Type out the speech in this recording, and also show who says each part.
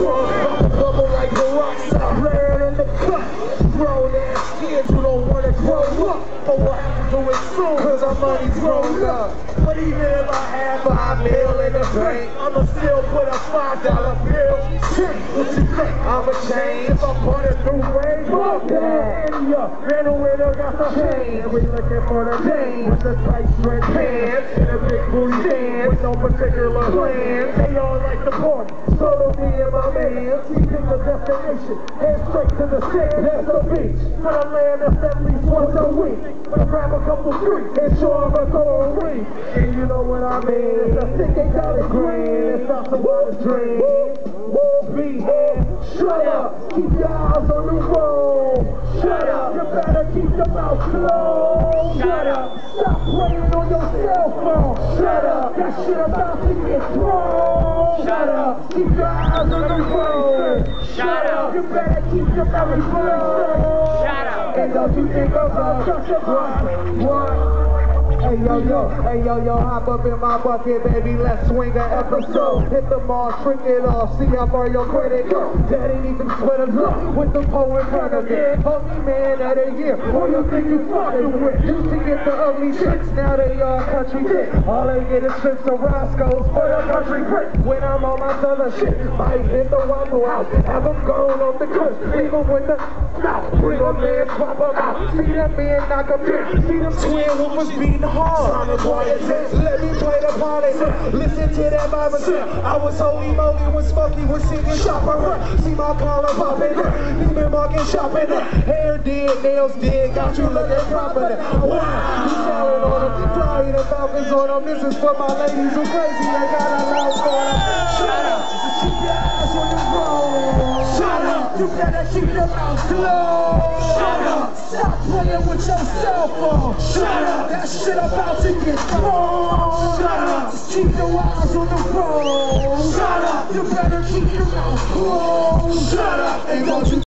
Speaker 1: Bubble like peroxide. Red in the cut. Grown ass kids who don't wanna grow up. But what have to do it soon, cause our money's grown up. But even if I had five mil in the bank, I'ma still put a five dollar bill. Shit, what you think? I'ma change if I'm through range. Fuck that! India, man, the window got the change. We looking for the change with the tight stretch pants and a big booty dance with no particular plan. They all like the party, so do me and my man. Pick the destination, head straight to the sand. That's the beach, for the land that's at least once a week. But grab a couple drinks and show them a gold ring. And you know what I mean? I think they got it green. It's not somebody's dream. Be here, shut up. Keep your eyes on the road. Shut up. You your mouth closed. Shut up. Stop playing on your cell phone. Shut up. That shit about to get thrown. Shut up. Keep your eyes on the road. Shut up. You better keep your mouth closed.
Speaker 2: Shut up.
Speaker 1: And don't you think about such a what? What? Hey yo yo, hey yo yo, hop up in my bucket, baby, let's swing an episode. Hit the mall, trick it off, see how far your credit go. Daddy even split us up with the pole in front of it. Homie man of the year, who you think you fucking with? Used to get the ugly chicks, now they all country dick. All they get is trips to Roscoe's for the country brick. When I'm on my other shit, might hit the Waffle House, have them gone off the coast, leave them with the mouth. Bring a man, them out, see that man knock a pin, see them twin woofers beating hard. Let me play the politics. Listen to that Bible tip. I was holy moly when Smokey was singing shopper. See my collar popping. Neiman Marcus shopping. Hair did, nails did, got you looking proper. Wow, you selling on them, flying the Falcons on them. This is for my ladies who crazy. They got a loud for them. Shut up, keep your eyes on the road. You better keep your mouth closed. Shut up, stop playing with your cell phone. Shut up, that shit about to get thrown. Shut up, just keep your eyes on the road. Shut up, you better keep your mouth closed. Shut up, and don't you